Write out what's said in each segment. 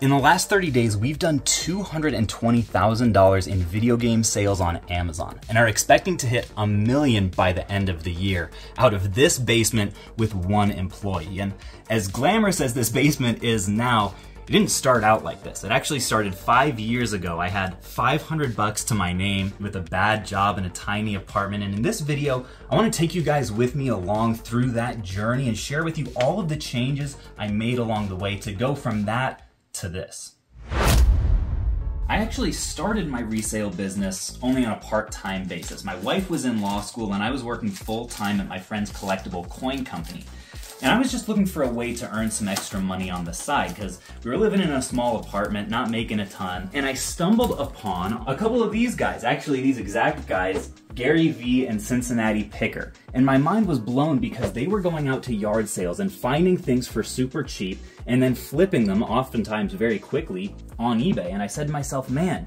In the last 30 days, we've done $220,000 in video game sales on Amazon and are expecting to hit a million by the end of the year out of this basement with one employee. And as glamorous as this basement is now, it didn't start out like this. It actually started five years ago. I had 500 bucks to my name with a bad job in a tiny apartment. And in this video, I wanna take you guys with me along through that journey and share with you all of the changes I made along the way to go from that to this. I actually started my resale business only on a part-time basis. My wife was in law school and I was working full-time at my friend's collectible coin company. And I was just looking for a way to earn some extra money on the side because we were living in a small apartment, not making a ton. And I stumbled upon a couple of these guys, actually these exact guys, Gary Vee and Cincinnati Picker. And my mind was blown because they were going out to yard sales and finding things for super cheap and then flipping them oftentimes very quickly on eBay. And I said to myself, man,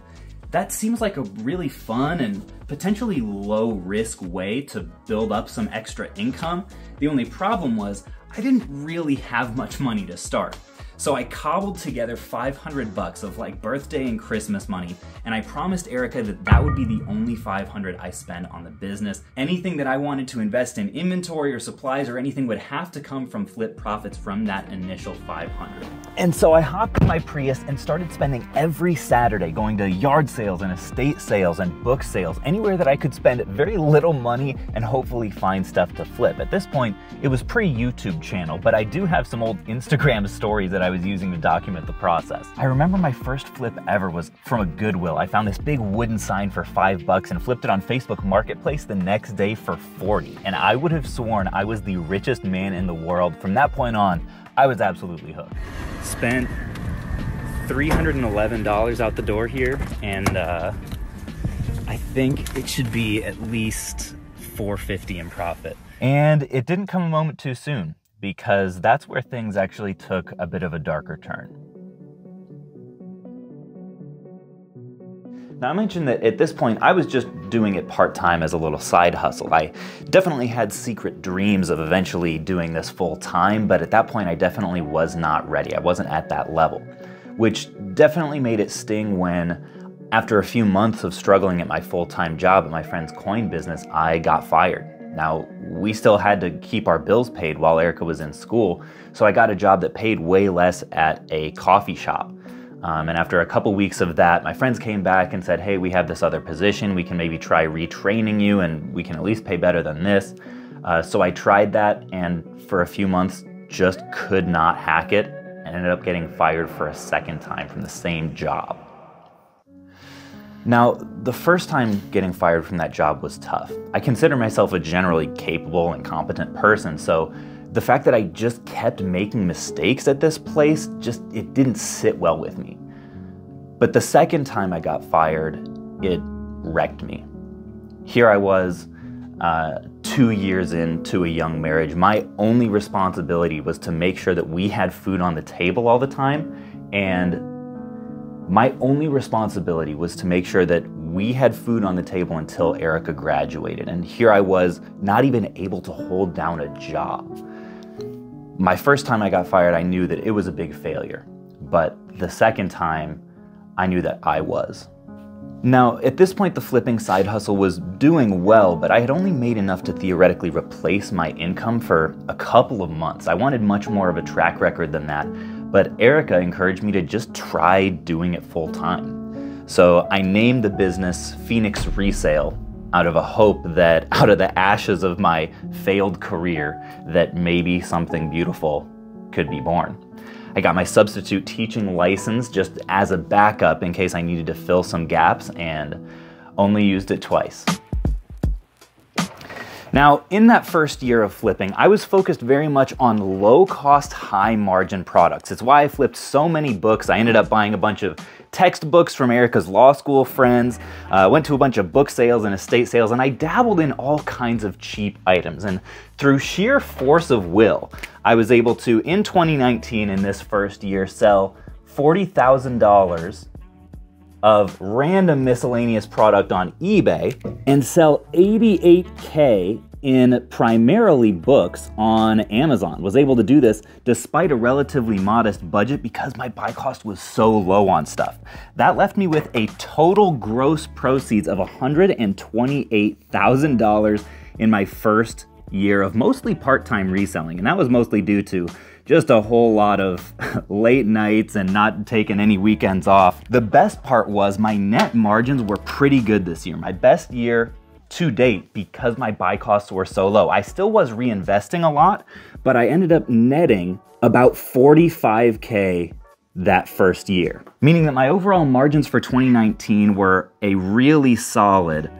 that seems like a really fun and potentially low risk way to build up some extra income. The only problem was I didn't really have much money to start. So I cobbled together 500 bucks of like birthday and Christmas money, and I promised Erica that that would be the only 500 I spend on the business. Anything that I wanted to invest in inventory or supplies or anything would have to come from flip profits from that initial 500. And so I hopped in my Prius and started spending every Saturday going to yard sales and estate sales and book sales, anywhere that I could spend very little money and hopefully find stuff to flip. At this point, it was pre-YouTube channel, but I do have some old Instagram stories that I was using to document the process. I remember my first flip ever was from a Goodwill. I found this big wooden sign for five bucks and flipped it on Facebook Marketplace the next day for 40. And I would have sworn I was the richest man in the world. From that point on, I was absolutely hooked. Spent $311 out the door here, and uh, I think it should be at least 450 in profit. And it didn't come a moment too soon because that's where things actually took a bit of a darker turn. Now, I mentioned that at this point I was just doing it part time as a little side hustle. I definitely had secret dreams of eventually doing this full time, but at that point I definitely was not ready. I wasn't at that level, which definitely made it sting when, after a few months of struggling at my full time job at my friend's coin business, I got fired. Now, we still had to keep our bills paid while Erica was in school, so I got a job that paid way less at a coffee shop. Um, and after a couple weeks of that, my friends came back and said, Hey, we have this other position. We can maybe try retraining you, and we can at least pay better than this. Uh, so I tried that, and for a few months, just could not hack it, and ended up getting fired for a second time from the same job. Now, the first time getting fired from that job was tough. I consider myself a generally capable and competent person, so the fact that I just kept making mistakes at this place just it didn't sit well with me. But the second time I got fired, it wrecked me. Here I was, uh, two years into a young marriage. My only responsibility was to make sure that we had food on the table all the time and my only responsibility was to make sure that we had food on the table until Erica graduated. And here I was, not even able to hold down a job. My first time I got fired, I knew that it was a big failure. But the second time, I knew that I was. Now, at this point, the flipping side hustle was doing well, but I had only made enough to theoretically replace my income for a couple of months. I wanted much more of a track record than that, but Erica encouraged me to just try doing it full time. So I named the business Phoenix Resale out of a hope that out of the ashes of my failed career that maybe something beautiful could be born. I got my substitute teaching license just as a backup in case I needed to fill some gaps and only used it twice. Now, in that first year of flipping, I was focused very much on low cost, high margin products. It's why I flipped so many books. I ended up buying a bunch of textbooks from Erica's law school friends, uh, went to a bunch of book sales and estate sales, and I dabbled in all kinds of cheap items. And through sheer force of will, I was able to, in 2019, in this first year, sell $40,000 of random miscellaneous product on eBay and sell 88K in primarily books on Amazon. Was able to do this despite a relatively modest budget because my buy cost was so low on stuff. That left me with a total gross proceeds of $128,000 in my first year of mostly part-time reselling. And that was mostly due to just a whole lot of late nights and not taking any weekends off. The best part was my net margins were pretty good this year. My best year to date because my buy costs were so low. I still was reinvesting a lot, but I ended up netting about 45K that first year, meaning that my overall margins for 2019 were a really solid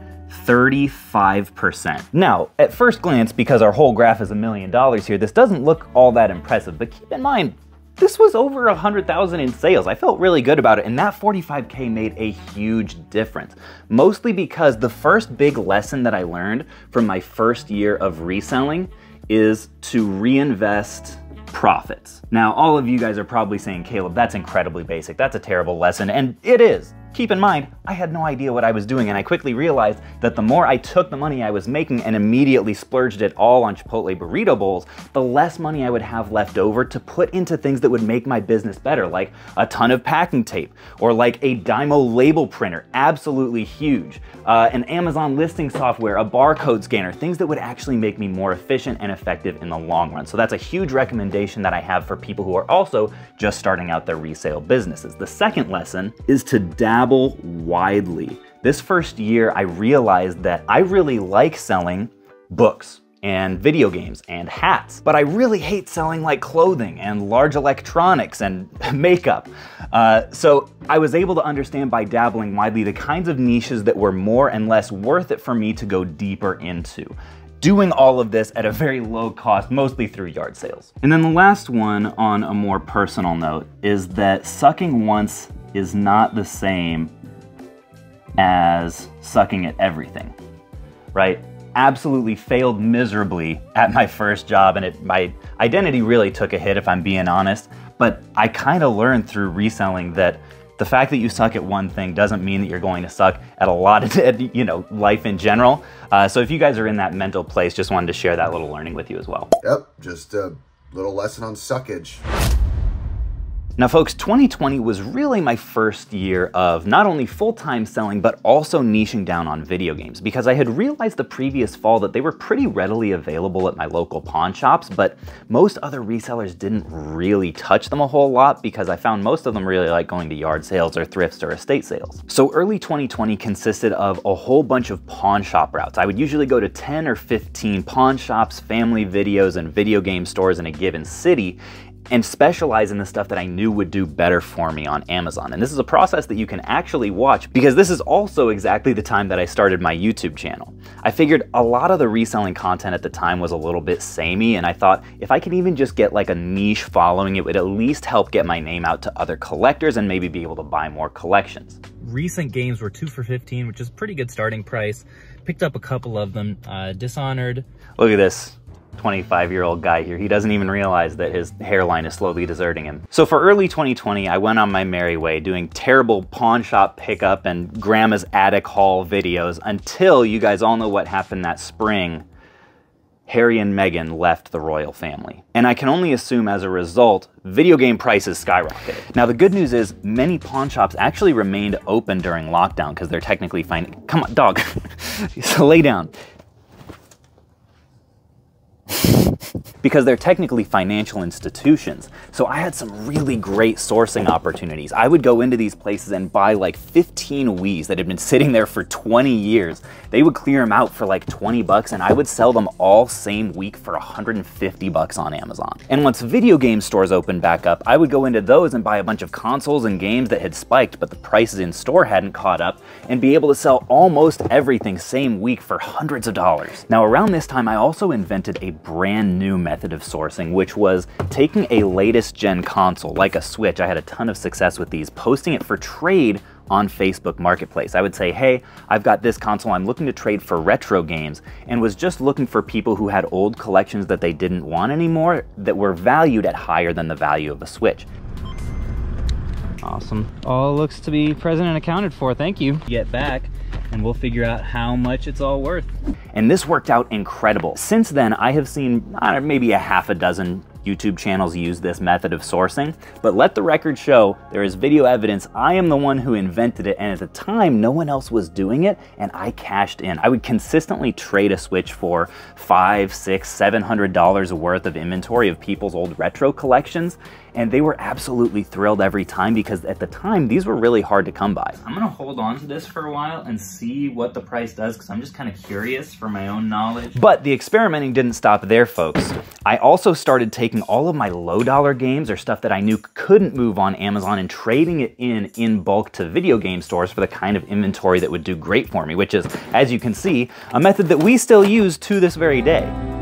35%. Now, at first glance, because our whole graph is a million dollars here, this doesn't look all that impressive, but keep in mind, this was over a 100,000 in sales. I felt really good about it, and that 45K made a huge difference. Mostly because the first big lesson that I learned from my first year of reselling is to reinvest profits. Now, all of you guys are probably saying, Caleb, that's incredibly basic. That's a terrible lesson, and it is. Keep in mind, I had no idea what I was doing, and I quickly realized that the more I took the money I was making and immediately splurged it all on Chipotle burrito bowls, the less money I would have left over to put into things that would make my business better, like a ton of packing tape, or like a Dymo label printer, absolutely huge, uh, an Amazon listing software, a barcode scanner, things that would actually make me more efficient and effective in the long run. So that's a huge recommendation that I have for people who are also just starting out their resale businesses. The second lesson is to dabble dabble widely. This first year, I realized that I really like selling books and video games and hats, but I really hate selling like clothing and large electronics and makeup. Uh, so I was able to understand by dabbling widely the kinds of niches that were more and less worth it for me to go deeper into doing all of this at a very low cost, mostly through yard sales. And then the last one on a more personal note is that sucking once is not the same as sucking at everything, right? Absolutely failed miserably at my first job, and it, my identity really took a hit, if I'm being honest. But I kind of learned through reselling that the fact that you suck at one thing doesn't mean that you're going to suck at a lot of you know life in general. Uh, so if you guys are in that mental place, just wanted to share that little learning with you as well. Yep, just a little lesson on suckage. Now folks, 2020 was really my first year of not only full-time selling, but also niching down on video games because I had realized the previous fall that they were pretty readily available at my local pawn shops, but most other resellers didn't really touch them a whole lot because I found most of them really like going to yard sales or thrifts or estate sales. So early 2020 consisted of a whole bunch of pawn shop routes. I would usually go to 10 or 15 pawn shops, family videos, and video game stores in a given city, and specialize in the stuff that I knew would do better for me on Amazon. And this is a process that you can actually watch because this is also exactly the time that I started my YouTube channel. I figured a lot of the reselling content at the time was a little bit samey and I thought if I could even just get like a niche following, it would at least help get my name out to other collectors and maybe be able to buy more collections. Recent games were two for 15, which is pretty good starting price. Picked up a couple of them, uh, Dishonored. Look at this. 25 year old guy here. He doesn't even realize that his hairline is slowly deserting him. So for early 2020, I went on my merry way doing terrible pawn shop pickup and grandma's attic haul videos until you guys all know what happened that spring. Harry and Meghan left the royal family. And I can only assume as a result, video game prices skyrocketed. Now the good news is many pawn shops actually remained open during lockdown because they're technically fine. Come on, dog, so lay down. Because they're technically financial institutions. So I had some really great sourcing opportunities. I would go into these places and buy like 15 Wii's that had been sitting there for 20 years. They would clear them out for like 20 bucks and I would sell them all same week for 150 bucks on Amazon. And once video game stores opened back up, I would go into those and buy a bunch of consoles and games that had spiked but the prices in store hadn't caught up and be able to sell almost everything same week for hundreds of dollars. Now around this time I also invented a brand new method method of sourcing, which was taking a latest gen console, like a Switch. I had a ton of success with these, posting it for trade on Facebook Marketplace. I would say, hey, I've got this console, I'm looking to trade for retro games, and was just looking for people who had old collections that they didn't want anymore that were valued at higher than the value of a Switch. Awesome. All looks to be present and accounted for. Thank you. Get back and we'll figure out how much it's all worth. and this worked out incredible. Since then, I have seen maybe a half a dozen YouTube channels use this method of sourcing, but let the record show there is video evidence I am the one who invented it, and at the time, no one else was doing it, and I cashed in. I would consistently trade a Switch for five, six, seven hundred dollars worth of inventory of people's old retro collections, and they were absolutely thrilled every time because at the time these were really hard to come by. I'm gonna hold on to this for a while and see what the price does because I'm just kind of curious for my own knowledge. But the experimenting didn't stop there, folks. I also started taking all of my low dollar games or stuff that I knew couldn't move on Amazon and trading it in in bulk to video game stores for the kind of inventory that would do great for me, which is, as you can see, a method that we still use to this very day.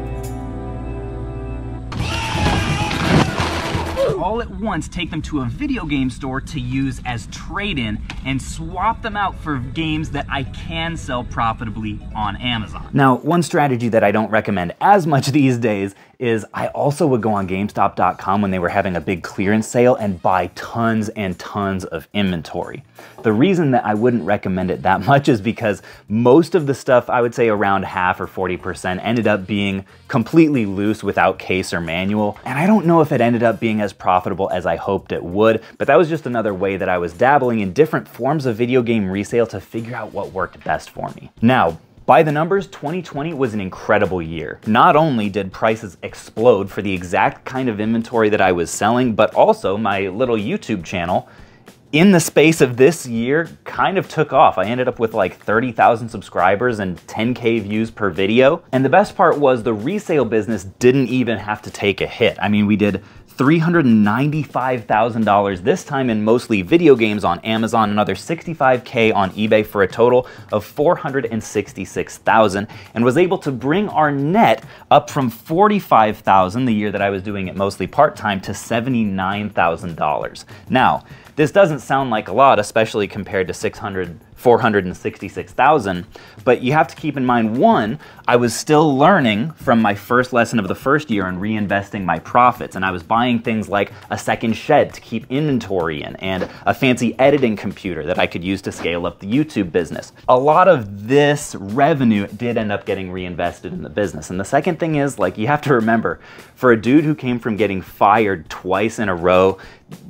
All at once take them to a video game store to use as trade-in and swap them out for games that I can sell profitably on Amazon. Now, one strategy that I don't recommend as much these days is I also would go on GameStop.com when they were having a big clearance sale and buy tons and tons of inventory. The reason that I wouldn't recommend it that much is because most of the stuff, I would say around half or 40%, ended up being completely loose without case or manual. And I don't know if it ended up being as profitable as I hoped it would, but that was just another way that I was dabbling in different forms of video game resale to figure out what worked best for me. Now, by the numbers, 2020 was an incredible year. Not only did prices explode for the exact kind of inventory that I was selling, but also my little YouTube channel in the space of this year kind of took off. I ended up with like 30,000 subscribers and 10K views per video. And the best part was the resale business didn't even have to take a hit. I mean, we did $395,000 this time in mostly video games on Amazon, another 65K on eBay for a total of 466,000 and was able to bring our net up from 45,000 the year that I was doing it mostly part-time to $79,000. Now, this doesn't sound like a lot, especially compared to 600 466,000. But you have to keep in mind one, I was still learning from my first lesson of the first year and reinvesting my profits. And I was buying things like a second shed to keep inventory in and a fancy editing computer that I could use to scale up the YouTube business. A lot of this revenue did end up getting reinvested in the business. And the second thing is like you have to remember for a dude who came from getting fired twice in a row,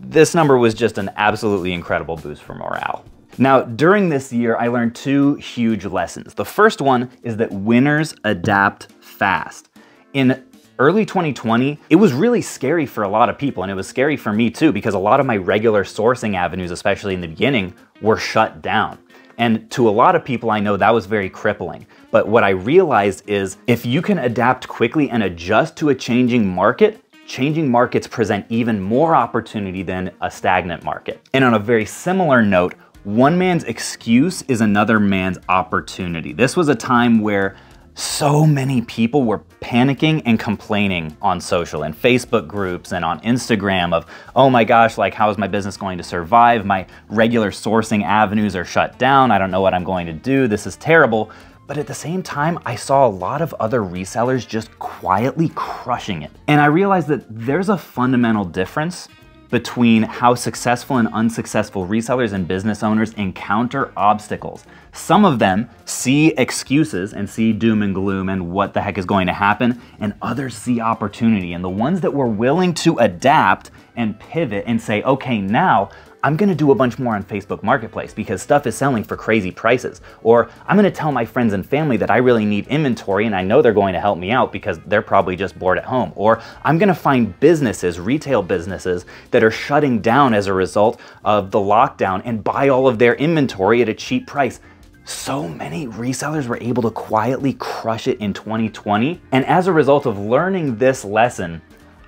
this number was just an absolutely incredible boost for morale. Now, during this year, I learned two huge lessons. The first one is that winners adapt fast. In early 2020, it was really scary for a lot of people, and it was scary for me too, because a lot of my regular sourcing avenues, especially in the beginning, were shut down. And to a lot of people, I know that was very crippling. But what I realized is if you can adapt quickly and adjust to a changing market, changing markets present even more opportunity than a stagnant market. And on a very similar note, one man's excuse is another man's opportunity. This was a time where so many people were panicking and complaining on social and Facebook groups and on Instagram of, oh my gosh, like how is my business going to survive? My regular sourcing avenues are shut down. I don't know what I'm going to do. This is terrible. But at the same time, I saw a lot of other resellers just quietly crushing it. And I realized that there's a fundamental difference between how successful and unsuccessful resellers and business owners encounter obstacles. Some of them see excuses and see doom and gloom and what the heck is going to happen, and others see opportunity. And the ones that were willing to adapt and pivot and say, okay, now I'm gonna do a bunch more on Facebook Marketplace because stuff is selling for crazy prices. Or I'm gonna tell my friends and family that I really need inventory and I know they're going to help me out because they're probably just bored at home. Or I'm gonna find businesses, retail businesses, that are shutting down as a result of the lockdown and buy all of their inventory at a cheap price so many resellers were able to quietly crush it in 2020. And as a result of learning this lesson,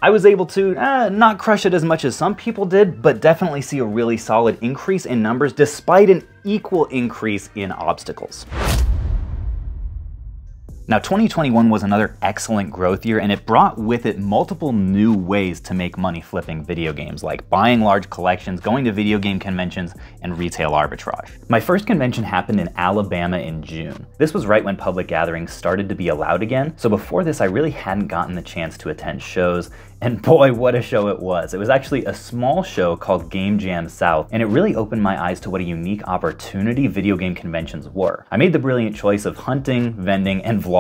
I was able to eh, not crush it as much as some people did, but definitely see a really solid increase in numbers despite an equal increase in obstacles. Now, 2021 was another excellent growth year, and it brought with it multiple new ways to make money flipping video games, like buying large collections, going to video game conventions, and retail arbitrage. My first convention happened in Alabama in June. This was right when public gatherings started to be allowed again, so before this, I really hadn't gotten the chance to attend shows And boy, what a show it was. It was actually a small show called Game Jam South, and it really opened my eyes to what a unique opportunity video game conventions were. I made the brilliant choice of hunting, vending, and vlogging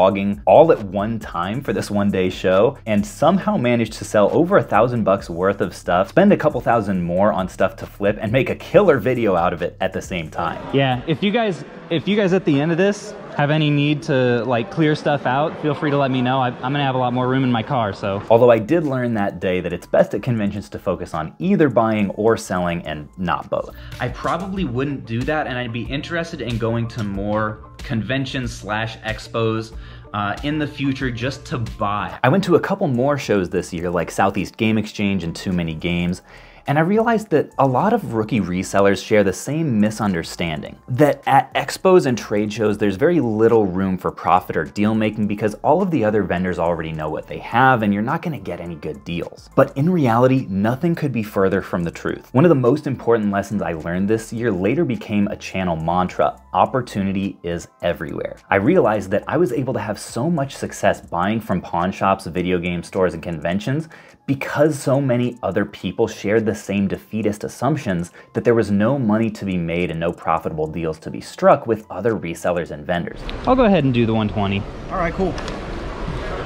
all at one time for this one day show, and somehow managed to sell over a thousand bucks worth of stuff, spend a couple thousand more on stuff to flip, and make a killer video out of it at the same time. Yeah, if you guys if you guys at the end of this have any need to like clear stuff out, feel free to let me know. I, am gonna have a lot more room in my car, so. Although I did learn that day that it's best at conventions to focus on either buying or selling and not both. I probably wouldn't do that and I'd be interested in going to more conventions slash expos uh, in the future just to buy. I went to a couple more shows this year like Southeast Game Exchange and Too Many Games and I realized that a lot of rookie resellers share the same misunderstanding that at expos and trade shows, there's very little room for profit or deal making because all of the other vendors already know what they have and you're not going to get any good deals. But in reality, nothing could be further from the truth. One of the most important lessons I learned this year later became a channel mantra opportunity is everywhere. I realized that I was able to have so much success buying from pawn shops, video game stores, and conventions because so many other people shared the same defeatist assumptions that there was no money to be made and no profitable deals to be struck with other resellers and vendors. I'll go ahead and do the 120. All right, cool.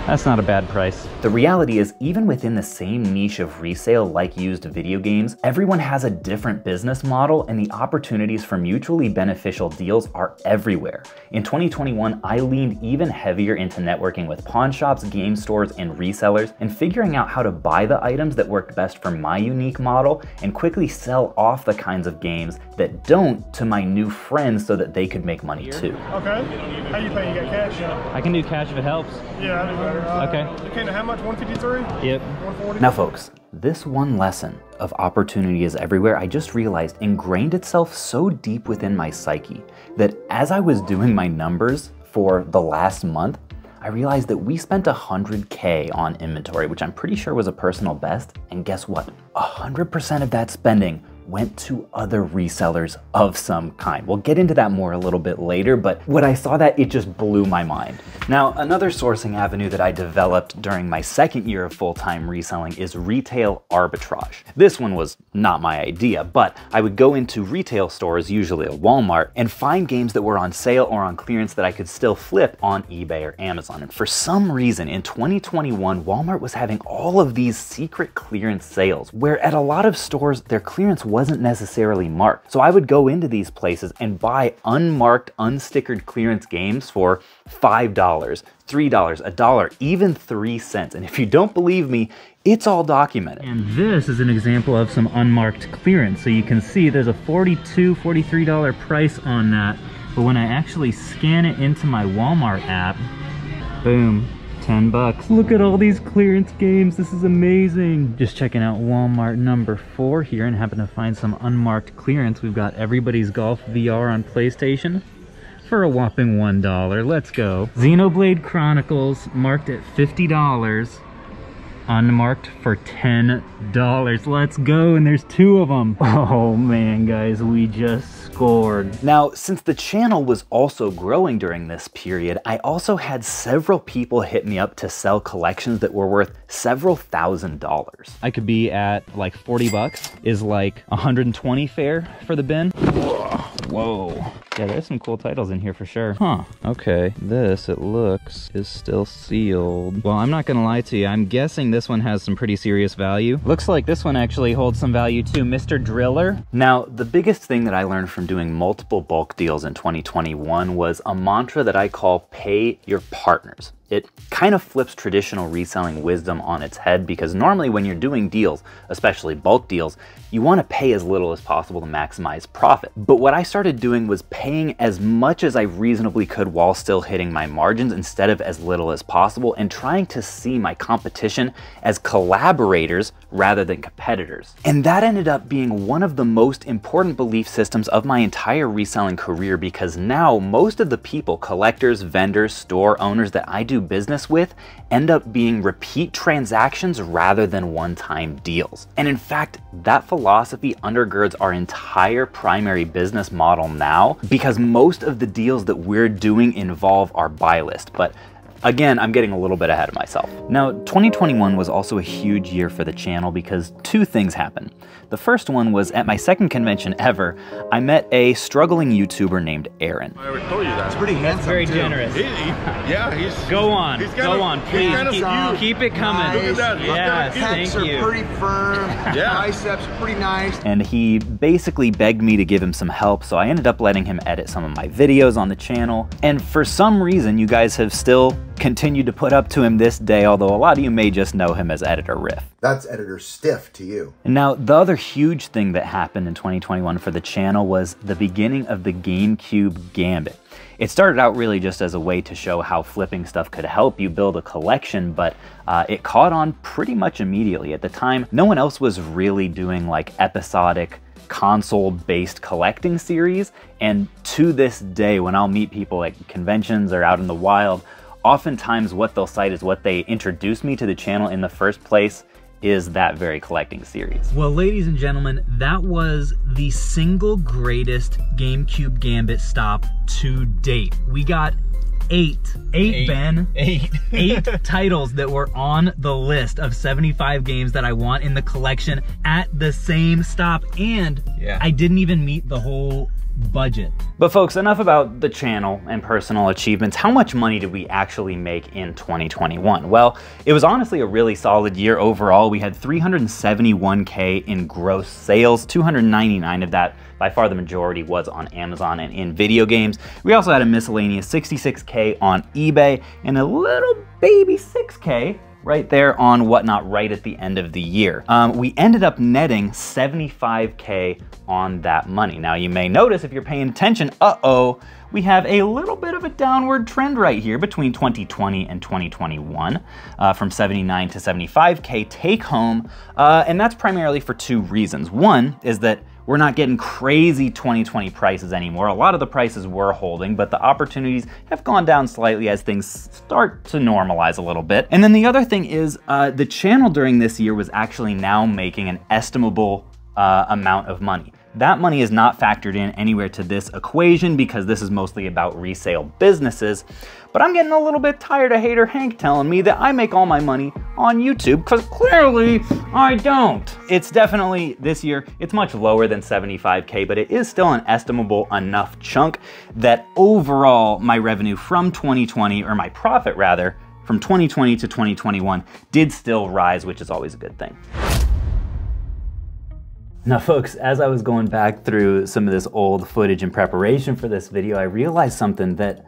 That's not a bad price. The reality is, even within the same niche of resale like used video games, everyone has a different business model and the opportunities for mutually beneficial deals are everywhere. In 2021, I leaned even heavier into networking with pawn shops, game stores, and resellers and figuring out how to buy the items that work best for my unique model and quickly sell off the kinds of games that don't to my new friends so that they could make money too. Okay. How you paying? You got cash? I can do cash if it helps. Yeah, I do. Uh, okay. Depending how much? 153? Yep. 140? Now, folks, this one lesson of opportunity is everywhere, I just realized ingrained itself so deep within my psyche that as I was doing my numbers for the last month, I realized that we spent 100K on inventory, which I'm pretty sure was a personal best. And guess what? 100% of that spending went to other resellers of some kind. We'll get into that more a little bit later, but when I saw that, it just blew my mind. Now, another sourcing avenue that I developed during my second year of full-time reselling is retail arbitrage. This one was not my idea, but I would go into retail stores, usually a Walmart, and find games that were on sale or on clearance that I could still flip on eBay or Amazon. And for some reason, in 2021, Walmart was having all of these secret clearance sales, where at a lot of stores, their clearance wasn't necessarily marked. So I would go into these places and buy unmarked, unstickered clearance games for $5, $3, a dollar, even 3 cents. And if you don't believe me, it's all documented. And this is an example of some unmarked clearance. So you can see there's a $42, $43 price on that. But when I actually scan it into my Walmart app, boom, 10 bucks. Look at all these clearance games. This is amazing. Just checking out Walmart number four here and happen to find some unmarked clearance. We've got Everybody's Golf VR on PlayStation for a whopping $1. Let's go. Xenoblade Chronicles marked at $50 unmarked for $10. Let's go, and there's two of them. Oh man, guys, we just scored. Now, since the channel was also growing during this period, I also had several people hit me up to sell collections that were worth several thousand dollars. I could be at like 40 bucks, is like 120 fair for the bin. Whoa. Yeah, there's some cool titles in here for sure. Huh. Okay, this, it looks, is still sealed. Well, I'm not gonna lie to you. I'm guessing this one has some pretty serious value. Looks like this one actually holds some value too. Mr. Driller. Now, the biggest thing that I learned from doing multiple bulk deals in 2021 was a mantra that I call pay your partners. It kind of flips traditional reselling wisdom on its head because normally when you're doing deals, especially bulk deals, you want to pay as little as possible to maximize profit. But what I started doing was paying as much as I reasonably could while still hitting my margins instead of as little as possible and trying to see my competition as collaborators rather than competitors. And that ended up being one of the most important belief systems of my entire reselling career because now most of the people, collectors, vendors, store owners that I do business with end up being repeat transactions rather than one-time deals. And in fact, that philosophy undergirds our entire primary business model now because most of the deals that we're doing involve our buy list. But again, I'm getting a little bit ahead of myself. Now, 2021 was also a huge year for the channel because two things happened. The first one was at my second convention ever, I met a struggling YouTuber named Aaron. I already told you that. Pretty handsome. Very too. generous. He, he, yeah, he's. Go on, He's kinda- go on, please. Keep, keep it coming. Look at that. He's Yes, kinda thank Pecs are you. pretty firm. Yeah. Biceps pretty nice. and he basically begged me to give him some help, so I ended up letting him edit some of my videos on the channel. And for some reason, you guys have still continued to put up to him this day, although a lot of you may just know him as Editor Riff. That's editor stiff to you. Now, the other huge thing that happened in 2021 for the channel was the beginning of the GameCube Gambit. It started out really just as a way to show how flipping stuff could help you build a collection, but uh, it caught on pretty much immediately. At the time, no one else was really doing like episodic console based collecting series. And to this day, when I'll meet people at conventions or out in the wild, oftentimes what they'll cite is what they introduced me to the channel in the first place is that very collecting series. Well, ladies and gentlemen, that was the single greatest GameCube Gambit stop to date. We got eight, eight, Eight. Ben, Eight. eight titles that were on the list of 75 games that I want in the collection at the same stop, and Yeah. I didn't even meet the whole budget. But folks, enough about the channel and personal achievements. How much money did we actually make in 2021? Well, it was honestly a really solid year overall. We had 371k in gross sales, 299 of that by far the majority was on Amazon and in video games. We also had a miscellaneous 66k on eBay and a little baby 6k right there on whatnot right at the end of the year. Um, we ended up netting 75k on that money. Now you may notice if you're paying attention, uh-oh, we have a little bit of a downward trend right here between 2020 and 2021 uh, from 79 to 75k take home. Uh, and that's primarily for two reasons. One is that we're not getting crazy 2020 prices anymore. A lot of the prices were holding, but the opportunities have gone down slightly as things start to normalize a little bit. And then the other thing is uh, the channel during this year was actually now making an estimable uh, amount of money. That money is not factored in anywhere to this equation because this is mostly about resale businesses. But I'm getting a little bit tired of Hater Hank telling me that I make all my money on YouTube because clearly I don't. It's definitely this year, it's much lower than 75K, but it is still an estimable enough chunk that overall my revenue from 2020, or my profit rather, from 2020 to 2021 did still rise, which is always a good thing. Now folks, as I was going back through some of this old footage in preparation for this video, I realized something that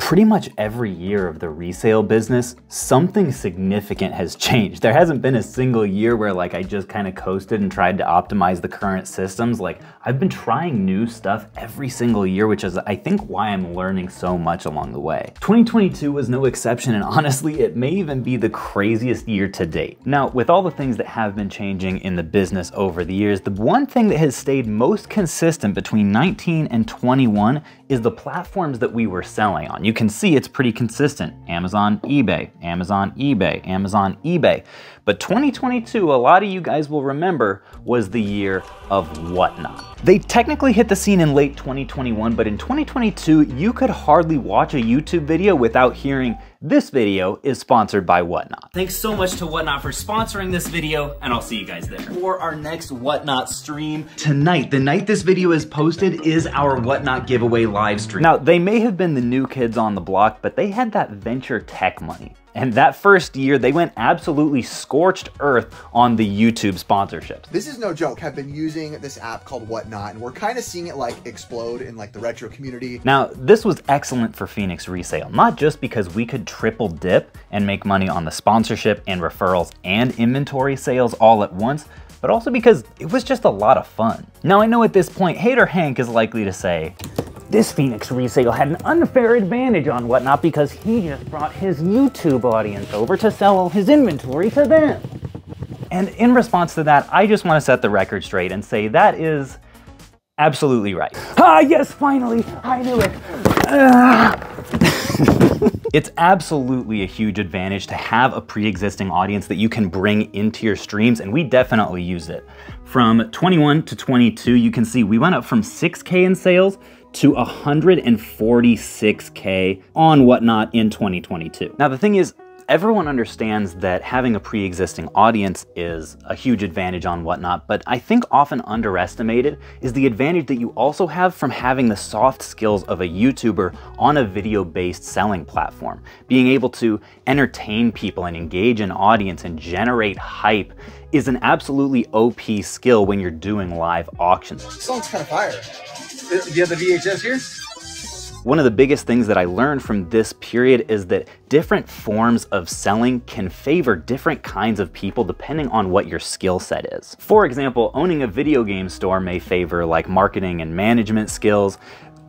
pretty much every year of the resale business, something significant has changed. There hasn't been a single year where like I just kind of coasted and tried to optimize the current systems. Like I've been trying new stuff every single year, which is I think why I'm learning so much along the way. 2022 was no exception and honestly, it may even be the craziest year to date. Now, with all the things that have been changing in the business over the years, the one thing that has stayed most consistent between 19 and 21 is the platforms that we were selling on. You can see it's pretty consistent. Amazon, eBay, Amazon, eBay, Amazon, eBay. But 2022, a lot of you guys will remember, was the year of Whatnot. They technically hit the scene in late 2021, but in 2022, you could hardly watch a YouTube video without hearing this video is sponsored by Whatnot. Thanks so much to Whatnot for sponsoring this video, and I'll see you guys there. For our next Whatnot stream, tonight, the night this video is posted, is our Whatnot giveaway live stream. Now, they may have been the new kids on the block, but they had that venture tech money. And that first year, they went absolutely scorched earth on the YouTube sponsorships. This is no joke. Have been using this app called Whatnot, and we're kind of seeing it like explode in like the retro community. Now, this was excellent for Phoenix Resale, not just because we could triple dip and make money on the sponsorship and referrals and inventory sales all at once, but also because it was just a lot of fun. Now, I know at this point, Hater Hank is likely to say, this Phoenix resale had an unfair advantage on Whatnot because he just brought his YouTube audience over to sell all his inventory to them. And in response to that, I just want to set the record straight and say that is absolutely right. Ah, yes, finally, I knew it. Ah. It's absolutely a huge advantage to have a pre-existing audience that you can bring into your streams, and we definitely use it. From 21 to 22, you can see we went up from 6K in sales to 146K on Whatnot in 2022. Now, the thing is, everyone understands that having a pre-existing audience is a huge advantage on whatnot, but I think often underestimated is the advantage that you also have from having the soft skills of a YouTuber on a video-based selling platform. Being able to entertain people and engage an audience and generate hype is an absolutely OP skill when you're doing live auctions. This song's kind of fire. Do you have the VHS here? One of the biggest things that I learned from this period is that different forms of selling can favor different kinds of people depending on what your skill set is. For example, owning a video game store may favor like marketing and management skills,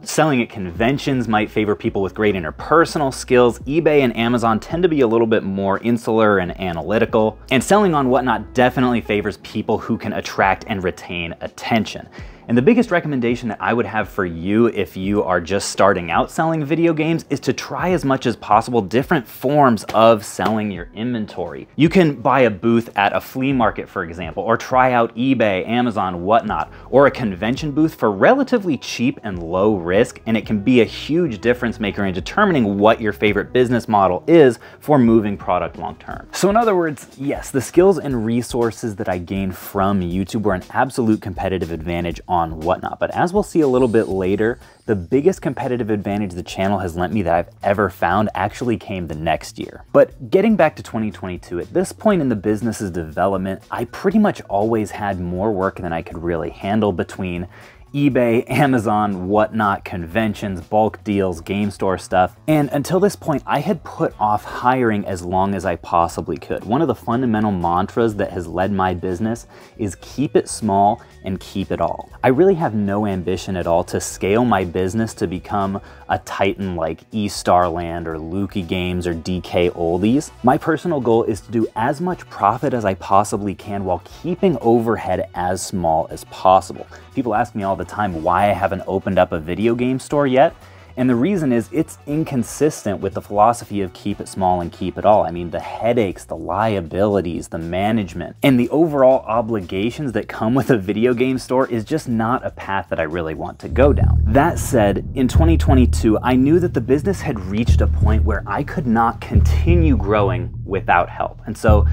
Selling at conventions might favor people with great interpersonal skills. eBay and Amazon tend to be a little bit more insular and analytical. And selling on Whatnot definitely favors people who can attract and retain attention. And the biggest recommendation that I would have for you if you are just starting out selling video games is to try as much as possible different forms of selling your inventory. You can buy a booth at a flea market, for example, or try out eBay, Amazon, whatnot, or a convention booth for relatively cheap and low risk, and it can be a huge difference maker in determining what your favorite business model is for moving product long term. So in other words, yes, the skills and resources that I gained from YouTube were an absolute competitive advantage on whatnot. But as we'll see a little bit later, the biggest competitive advantage the channel has lent me that I've ever found actually came the next year. But getting back to 2022, at this point in the business's development, I pretty much always had more work than I could really handle between eBay, Amazon, whatnot, conventions, bulk deals, game store stuff. And until this point, I had put off hiring as long as I possibly could. One of the fundamental mantras that has led my business is keep it small and keep it all. I really have no ambition at all to scale my business to become a titan like eStarland or Luki Games or DK Oldies. My personal goal is to do as much profit as I possibly can while keeping overhead as small as possible. People ask me all the time why I haven't opened up a video game store yet. And the reason is it's inconsistent with the philosophy of keep it small and keep it all. I mean, the headaches, the liabilities, the management, and the overall obligations that come with a video game store is just not a path that I really want to go down. That said, in 2022, I knew that the business had reached a point where I could not continue growing without help. And so,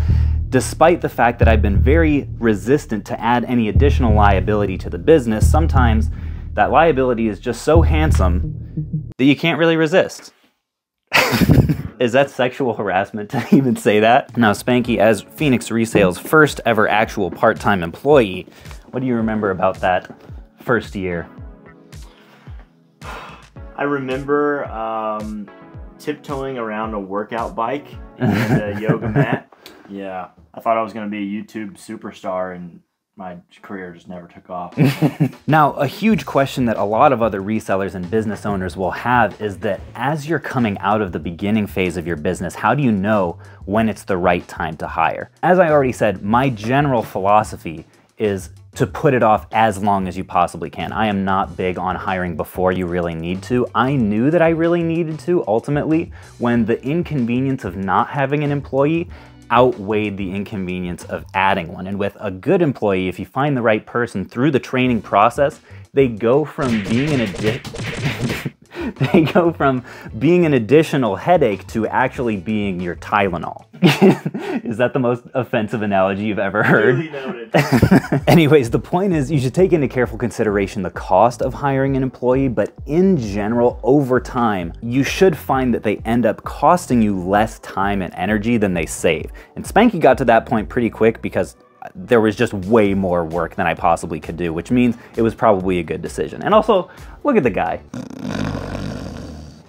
despite the fact that I've been very resistant to add any additional liability to the business, sometimes that liability is just so handsome that you can't really resist. is that sexual harassment to even say that? Now, Spanky, as Phoenix Resale's first ever actual part time employee, what do you remember about that first year? I remember um, tiptoeing around a workout bike and a yoga mat. Yeah, I thought I was going to be a YouTube superstar, and my career just never took off. now, a huge question that a lot of other resellers and business owners will have is that as you're coming out of the beginning phase of your business, how do you know when it's the right time to hire? As I already said, my general philosophy is to put it off as long as you possibly can. I am not big on hiring before you really need to. I knew that I really needed to ultimately when the inconvenience of not having an employee outweighed the inconvenience of adding one. And with a good employee, if you find the right person through the training process, they go from being an addict. they go from being an additional headache to actually being your Tylenol. is that the most offensive analogy you've ever heard? Anyways, the point is you should take into careful consideration the cost of hiring an employee, but in general, over time, you should find that they end up costing you less time and energy than they save. And Spanky got to that point pretty quick because there was just way more work than I possibly could do, which means it was probably a good decision. And also, look at the guy.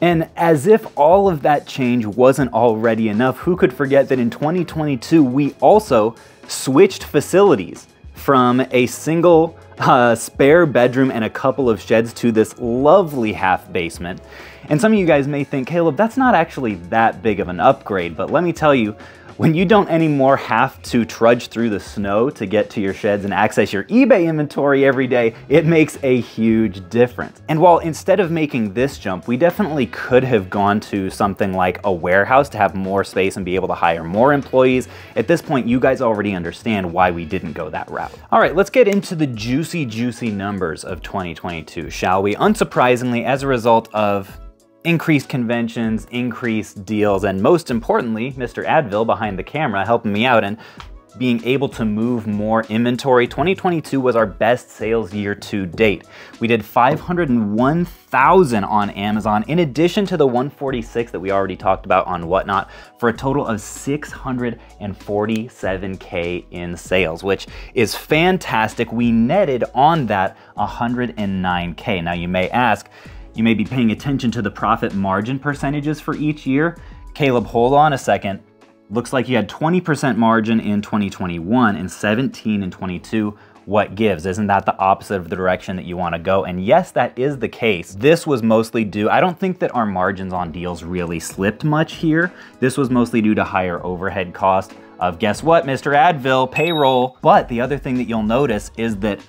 And as if all of that change wasn't already enough, who could forget that in 2022 we also switched facilities from a single a spare bedroom, and a couple of sheds to this lovely half basement. And some of you guys may think, Caleb, that's not actually that big of an upgrade, but let me tell you, when you don't anymore have to trudge through the snow to get to your sheds and access your eBay inventory every day, it makes a huge difference. And while instead of making this jump, we definitely could have gone to something like a warehouse to have more space and be able to hire more employees, at this point, you guys already understand why we didn't go that route. All right, let's get into the juicy, juicy numbers of 2022, shall we? Unsurprisingly, as a result of increased conventions, increased deals, and most importantly, Mr. Advil behind the camera helping me out and being able to move more inventory. 2022 was our best sales year to date. We did 501,000 on Amazon in addition to the 146 that we already talked about on Whatnot for a total of 647K in sales, which is fantastic. We netted on that 109K. Now you may ask, you may be paying attention to the profit margin percentages for each year. Caleb, hold on a second. Looks like you had 20% margin in 2021 and 17 in 22 what gives? Isn't that the opposite of the direction that you want to go? And yes, that is the case. This was mostly due, I don't think that our margins on deals really slipped much here. This was mostly due to higher overhead cost of guess what, Mr. Advil, payroll. But the other thing that you'll notice is that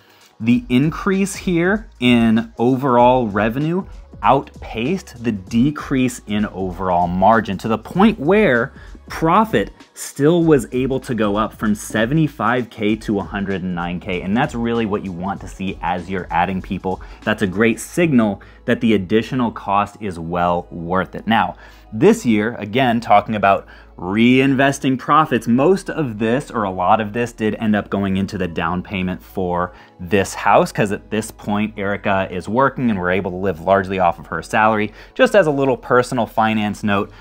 the increase here in overall revenue outpaced the decrease in overall margin to the point where profit still was able to go up from 75K to 109K. And that's really what you want to see as you're adding people. That's a great signal that the additional cost is well worth it. Now, this year, again, talking about reinvesting profits, most of this or a lot of this did end up going into the down payment for this house because at this point, Erica is working and we're able to live largely off of her salary. Just as a little personal finance note,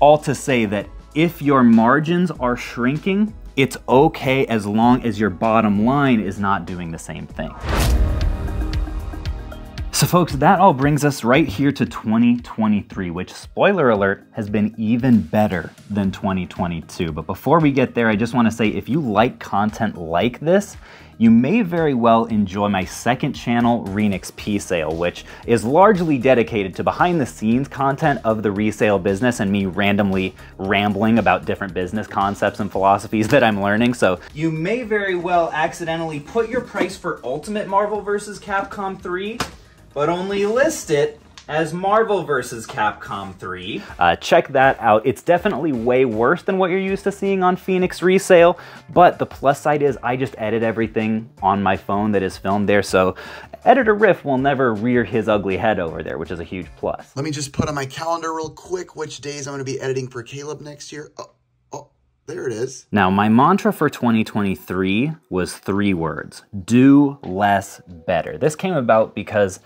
all to say that if your margins are shrinking, it's okay as long as your bottom line is not doing the same thing. So folks, that all brings us right here to 2023, which spoiler alert has been even better than 2022. But before we get there, I just wanna say if you like content like this, you may very well enjoy my second channel, Renix Pesale, which is largely dedicated to behind the scenes content of the resale business and me randomly rambling about different business concepts and philosophies that I'm learning. So You may very well accidentally put your price for Ultimate Marvel vs. Capcom 3, but only list it as Marvel vs. Capcom 3. Uh, check that out. It's definitely way worse than what you're used to seeing on Phoenix Resale, but the plus side is I just edit everything on my phone that is filmed there, so Editor Riff will never rear his ugly head over there, which is a huge plus. Let me just put on my calendar real quick which days I'm going to be editing for Caleb next year. Oh, oh, there it is. Now, my mantra for 2023 was three words do less better. This came about because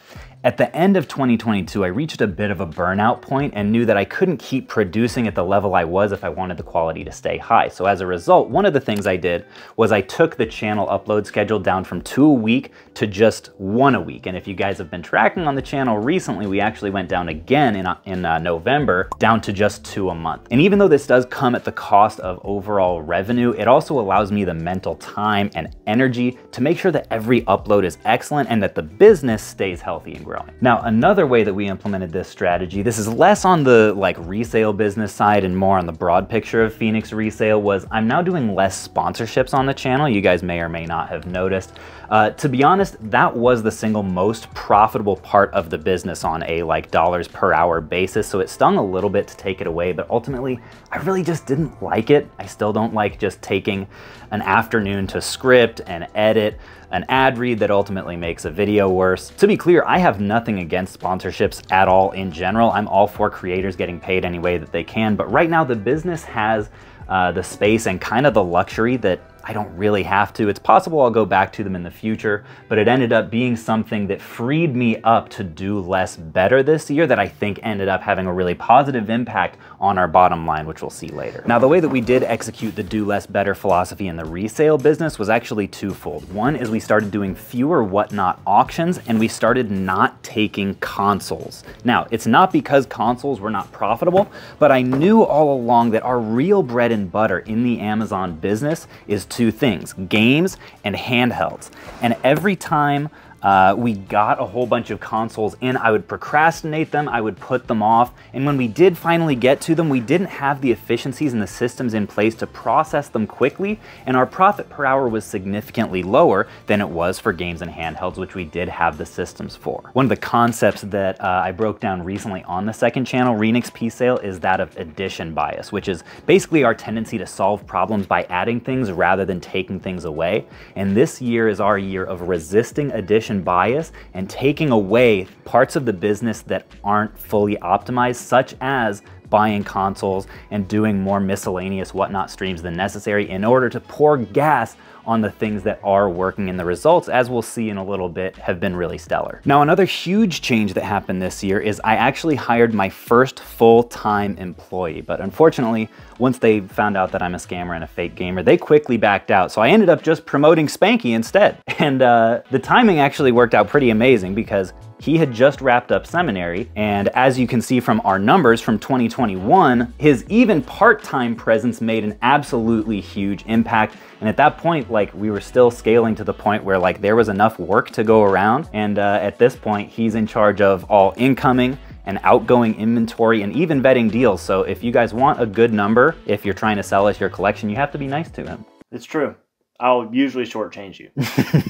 at the end of 2022, I reached a bit of a burnout point and knew that I couldn't keep producing at the level I was if I wanted the quality to stay high. So as a result, one of the things I did was I took the channel upload schedule down from two a week to just one a week. And if you guys have been tracking on the channel recently, we actually went down again in, in uh, November down to just two a month. And even though this does come at the cost of overall revenue, it also allows me the mental time and energy to make sure that every upload is excellent and that the business stays healthy and growing. Now, another way that we implemented this strategy, this is less on the like resale business side and more on the broad picture of Phoenix resale was I'm now doing less sponsorships on the channel. You guys may or may not have noticed. Uh, to be honest, that was the single most profitable part of the business on a like dollars per hour basis. So it stung a little bit to take it away, but ultimately I really just didn't like it. I still don't like just taking an afternoon to script and edit an ad read that ultimately makes a video worse. To be clear, I have nothing against sponsorships at all in general. I'm all for creators getting paid any way that they can, but right now the business has uh, the space and kind of the luxury that I don't really have to. It's possible I'll go back to them in the future, but it ended up being something that freed me up to do less better this year that I think ended up having a really positive impact on our bottom line, which we'll see later. Now, the way that we did execute the do less better philosophy in the resale business was actually twofold. One is we started doing fewer whatnot auctions and we started not taking consoles. Now, it's not because consoles were not profitable, but I knew all along that our real bread and butter in the Amazon business is two things games and handhelds. And every time uh, we got a whole bunch of consoles in. I would procrastinate them, I would put them off, and when we did finally get to them, we didn't have the efficiencies and the systems in place to process them quickly, and our profit per hour was significantly lower than it was for games and handhelds, which we did have the systems for. One of the concepts that uh, I broke down recently on the second channel, Renix Pesale, is that of addition bias, which is basically our tendency to solve problems by adding things rather than taking things away. And this year is our year of resisting addition bias and taking away parts of the business that aren't fully optimized, such as buying consoles and doing more miscellaneous whatnot streams than necessary in order to pour gas on the things that are working and the results, as we'll see in a little bit, have been really stellar. Now, another huge change that happened this year is I actually hired my first full-time employee, but unfortunately, once they found out that I'm a scammer and a fake gamer, they quickly backed out. So I ended up just promoting Spanky instead. And uh, the timing actually worked out pretty amazing because he had just wrapped up seminary, and as you can see from our numbers from 2021, his even part-time presence made an absolutely huge impact. And at that point, like we were still scaling to the point where like there was enough work to go around. And uh, at this point, he's in charge of all incoming and outgoing inventory and even vetting deals. So if you guys want a good number, if you're trying to sell us your collection, you have to be nice to him. It's true. I'll usually shortchange you.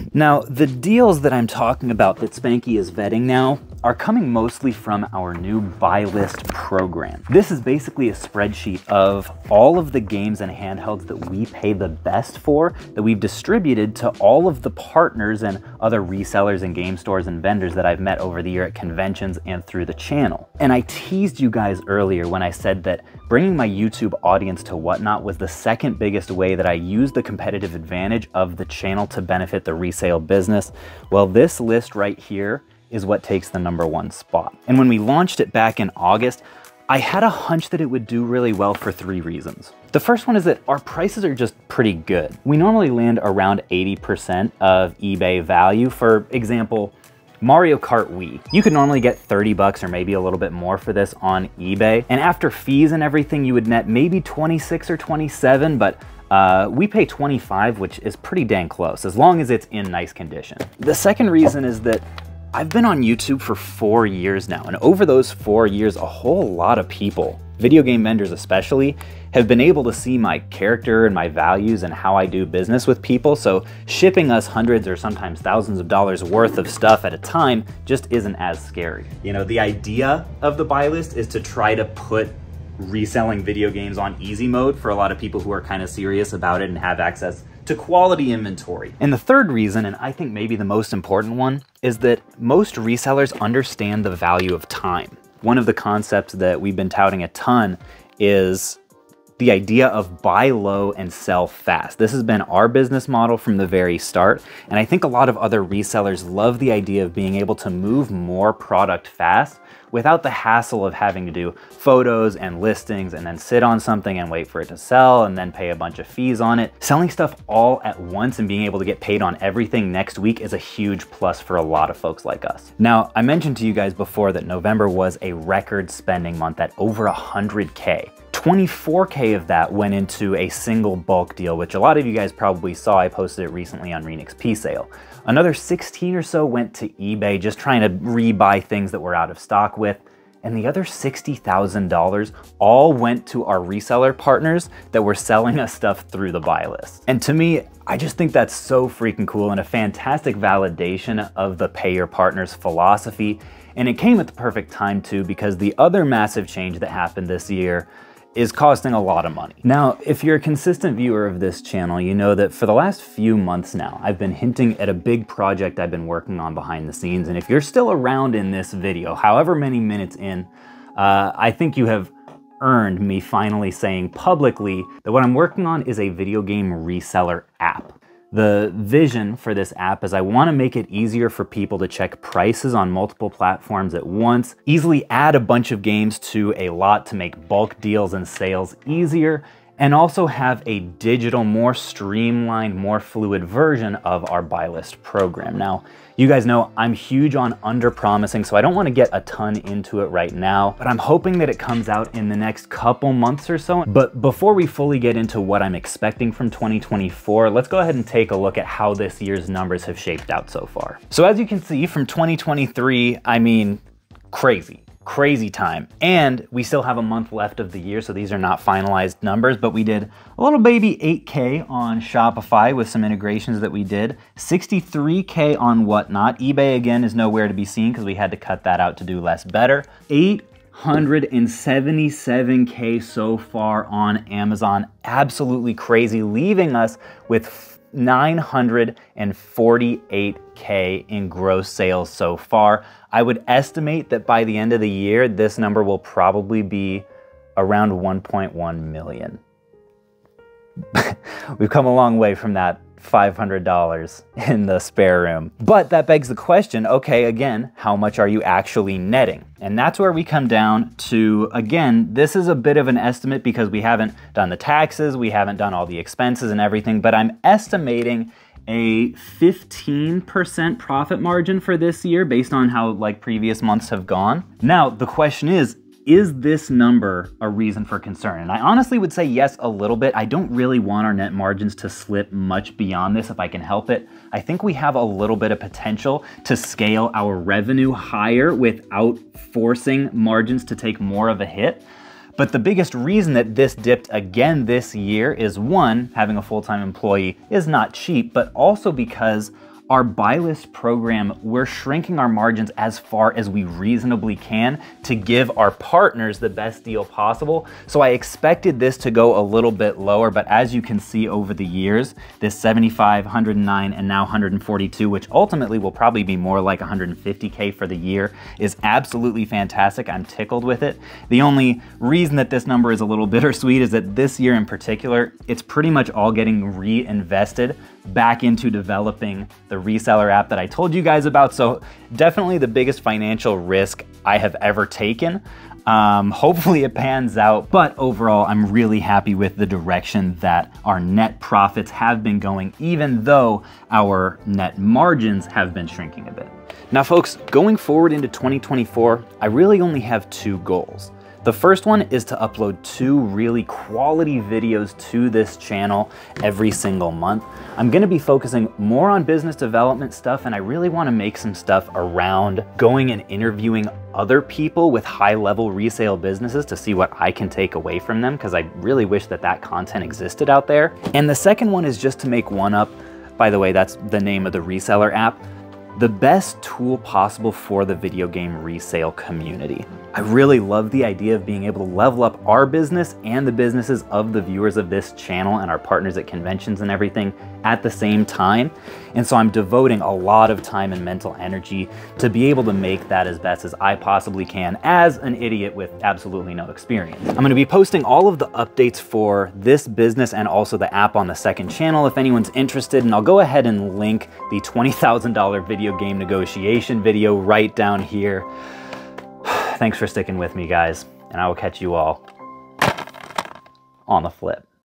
now, the deals that I'm talking about that Spanky is vetting now are coming mostly from our new buy list program. This is basically a spreadsheet of all of the games and handhelds that we pay the best for that we've distributed to all of the partners and other resellers and game stores and vendors that I've met over the year at conventions and through the channel. And I teased you guys earlier when I said that bringing my YouTube audience to Whatnot was the second biggest way that I used the competitive advantage of the channel to benefit the resale business. Well, this list right here is what takes the number one spot. And when we launched it back in August, I had a hunch that it would do really well for three reasons. The first one is that our prices are just pretty good. We normally land around 80% of eBay value. For example, Mario Kart Wii. You could normally get 30 bucks or maybe a little bit more for this on eBay. And after fees and everything, you would net maybe 26 or 27, but uh, we pay 25, which is pretty dang close, as long as it's in nice condition. The second reason is that I've been on YouTube for four years now, and over those four years, a whole lot of people, video game vendors especially, have been able to see my character and my values and how I do business with people, so shipping us hundreds or sometimes thousands of dollars worth of stuff at a time just isn't as scary. You know, the idea of the buy list is to try to put reselling video games on easy mode for a lot of people who are kind of serious about it and have access to quality inventory. And the third reason, and I think maybe the most important one, is that most resellers understand the value of time. One of the concepts that we've been touting a ton is the idea of buy low and sell fast. This has been our business model from the very start. And I think a lot of other resellers love the idea of being able to move more product fast without the hassle of having to do photos and listings and then sit on something and wait for it to sell and then pay a bunch of fees on it. Selling stuff all at once and being able to get paid on everything next week is a huge plus for a lot of folks like us. Now, I mentioned to you guys before that November was a record spending month at over 100K. 24K of that went into a single bulk deal, which a lot of you guys probably saw. I posted it recently on Renix Pesale. Another 16 or so went to eBay, just trying to rebuy things that were out of stock with. And the other $60,000 all went to our reseller partners that were selling us stuff through the buy list. And to me, I just think that's so freaking cool and a fantastic validation of the pay your partners philosophy. And it came at the perfect time too, because the other massive change that happened this year is costing a lot of money. Now, if you're a consistent viewer of this channel, you know that for the last few months now, I've been hinting at a big project I've been working on behind the scenes. And if you're still around in this video, however many minutes in, uh, I think you have earned me finally saying publicly that what I'm working on is a video game reseller app. The vision for this app is I want to make it easier for people to check prices on multiple platforms at once, easily add a bunch of games to a lot to make bulk deals and sales easier, and also have a digital, more streamlined, more fluid version of our buy list program. Now, you guys know I'm huge on under promising, so I don't wanna get a ton into it right now, but I'm hoping that it comes out in the next couple months or so. But before we fully get into what I'm expecting from 2024, let's go ahead and take a look at how this year's numbers have shaped out so far. So as you can see from 2023, I mean, crazy crazy time. And we still have a month left of the year, so these are not finalized numbers, but we did a little baby 8K on Shopify with some integrations that we did, 63K on Whatnot. eBay again is nowhere to be seen because we had to cut that out to do less better. 877K so far on Amazon. Absolutely crazy, leaving us with 948K in gross sales so far. I would estimate that by the end of the year, this number will probably be around 1.1 million. We've come a long way from that $500 in the spare room. But that begs the question, okay, again, how much are you actually netting? And that's where we come down to, again, this is a bit of an estimate because we haven't done the taxes, we haven't done all the expenses and everything, but I'm estimating a 15% profit margin for this year based on how like previous months have gone. Now, the question is, is this number a reason for concern? And I honestly would say yes, a little bit. I don't really want our net margins to slip much beyond this if I can help it. I think we have a little bit of potential to scale our revenue higher without forcing margins to take more of a hit. But the biggest reason that this dipped again this year is one, having a full-time employee is not cheap, but also because our buy list program, we're shrinking our margins as far as we reasonably can to give our partners the best deal possible. So I expected this to go a little bit lower, but as you can see over the years, this 75, 109, and now 142, which ultimately will probably be more like 150K for the year, is absolutely fantastic. I'm tickled with it. The only reason that this number is a little bittersweet is that this year in particular, it's pretty much all getting reinvested back into developing the reseller app that I told you guys about. So definitely the biggest financial risk I have ever taken. Um, hopefully it pans out, but overall, I'm really happy with the direction that our net profits have been going, even though our net margins have been shrinking a bit. Now folks, going forward into 2024, I really only have two goals. The first one is to upload two really quality videos to this channel every single month. I'm gonna be focusing more on business development stuff and I really wanna make some stuff around going and interviewing other people with high level resale businesses to see what I can take away from them because I really wish that that content existed out there. And the second one is just to make OneUp. By the way, that's the name of the reseller app the best tool possible for the video game resale community. I really love the idea of being able to level up our business and the businesses of the viewers of this channel and our partners at conventions and everything at the same time. And so I'm devoting a lot of time and mental energy to be able to make that as best as I possibly can as an idiot with absolutely no experience. I'm gonna be posting all of the updates for this business and also the app on the second channel if anyone's interested. And I'll go ahead and link the $20,000 video game negotiation video right down here. Thanks for sticking with me, guys, and I will catch you all on the flip.